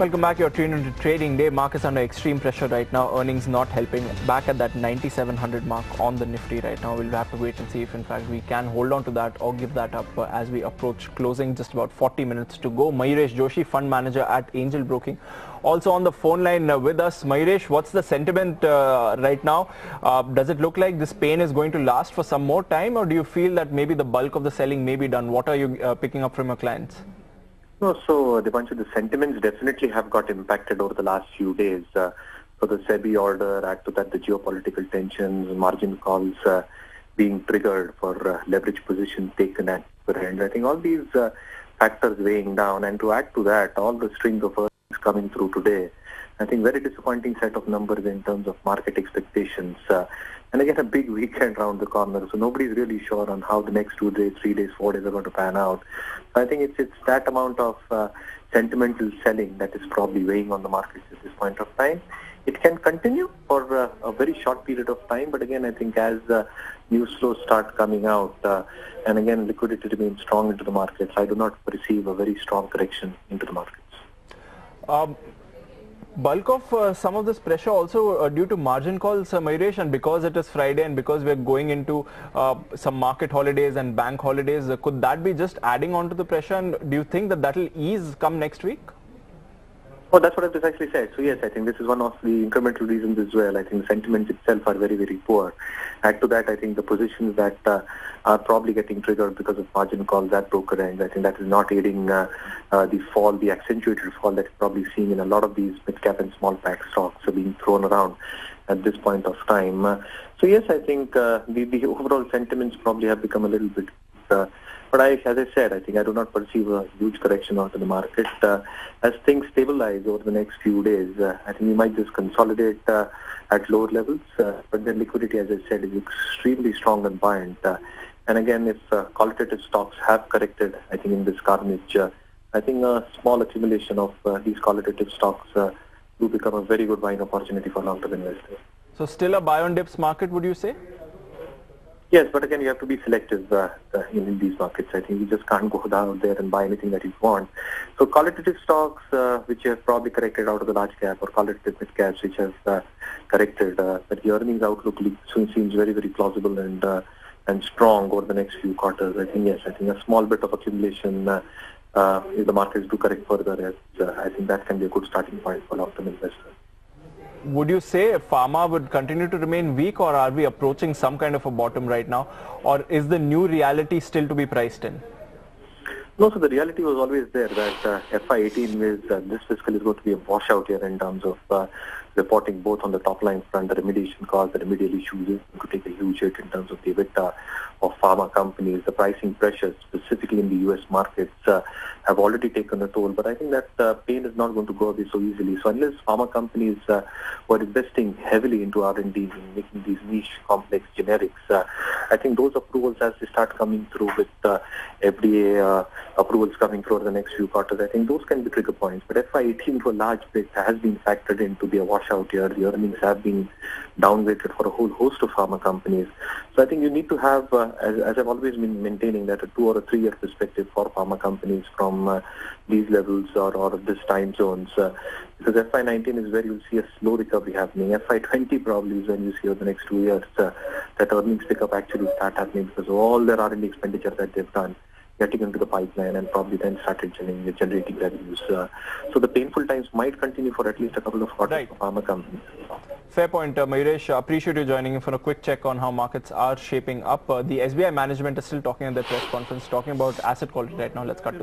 Welcome back. You're tuned into Trading Day. Markets under extreme pressure right now. Earnings not helping. Back at that 9,700 mark on the Nifty right now. We'll have to wait and see if, in fact, we can hold on to that or give that up uh, as we approach closing. Just about 40 minutes to go. Mayuresh Joshi, fund manager at Angel Broking, also on the phone line uh, with us. Mayuresh, what's the sentiment uh, right now? Uh, does it look like this pain is going to last for some more time, or do you feel that maybe the bulk of the selling may be done? What are you picking up from your clients? No, so the bunch of the sentiments definitely have got impacted over the last few days. Uh, so the SEBI order, add to that the geopolitical tensions, margin calls uh, being triggered for uh, leverage position taken at the end. I think all these uh, factors weighing down, and to add to that, all the string of earnings coming through today. I think very disappointing set of numbers in terms of market expectations. Uh, and again, a big weekend around the corner, so nobody's really sure on how the next two days, three days, four days are going to pan out. So I think it's it's that amount of uh, sentimental selling that is probably weighing on the markets at this point of time. It can continue for uh, a very short period of time, but again, I think as uh, news flows start coming out, uh, and again, liquidity remains strong into the markets, I do not perceive a very strong correction into the markets. Um, bulk of uh, some of this pressure also uh, due to margin calls, uh, Mayuresh, and because it is Friday and because we're going into uh, some market holidays and bank holidays, uh, could that be just adding on to the pressure? And do you think that that will ease come next week? Oh, that's what I precisely said. So yes, I think this is one of the incremental reasons as well. I think the sentiments itself are very, very poor. Add to that, I think the positions that uh, are probably getting triggered because of margin calls at broker ends, I think that is not aiding uh, uh, the fall, the accentuated fall that you're probably seeing in a lot of these mid-cap and small-cap stocks are being thrown around at this point of time. Uh, so yes, I think uh, the, the overall sentiments probably have become a little bit uh, but I, as I said, I think I do not perceive a huge correction onto the market. Uh, as things stabilize over the next few days, uh, I think we might just consolidate uh, at lower levels. Uh, but the liquidity, as I said, is extremely strong and buoyant. Uh, and again, if uh, qualitative stocks have corrected, I think in this carnage, I think a small accumulation of these qualitative stocks do become a very good buying opportunity for long-term investors. So still a buy on dips market, would you say? Yes, but again, you have to be selective uh, uh, in, in these markets. I think you just can't go down there and buy anything that you want. So qualitative stocks, uh, which have probably corrected out of the large cap, or qualitative mid caps, which have uh, corrected, uh, but the earnings outlook seems very, very plausible and uh, and strong over the next few quarters. I think yes, I think a small bit of accumulation. If the markets do correct further, I think that can be a good starting point for long-term investors. Would you say pharma would continue to remain weak or are we approaching some kind of a bottom right now? Or is the new reality still to be priced in? No, so the reality was always there that uh, FY18 is uh, this fiscal is going to be a washout year in terms of uh, reporting both on the top line front, the remediation costs, the remedial issues to take a huge hit in terms of the EBITDA of pharma companies. The pricing pressures, specifically in the U.S. markets, uh, have already taken a toll. But I think that uh, pain is not going to go away so easily. So unless pharma companies uh, were investing heavily into R&D in making these niche, complex generics, uh, I think those approvals as they start coming through with uh, FDA uh, approvals coming through over the next few quarters, I think those can be trigger points. But FY18 to a large bit has been factored into the be a washout year. The earnings have been downgraded for a whole host of pharma companies. So I think you need to have, uh, as, as I've always been maintaining, that a two or a three-year perspective for pharma companies from uh, these levels or, or this time zones. Uh, because FY19 is where you'll see a slow recovery happening. FY20 probably is when you see over the next two years uh, that earnings pickup actually start happening because of all their R&D expenditure that they've done getting into the pipeline and probably then started generating, generating revenues. Uh, so the painful times might continue for at least a couple of quarters Right. for pharma companies. Fair point, uh, Mayuresh. Appreciate you joining in for a quick check on how markets are shaping up. Uh, the SBI management is still talking at their press conference, talking about asset quality right now. Let's cut to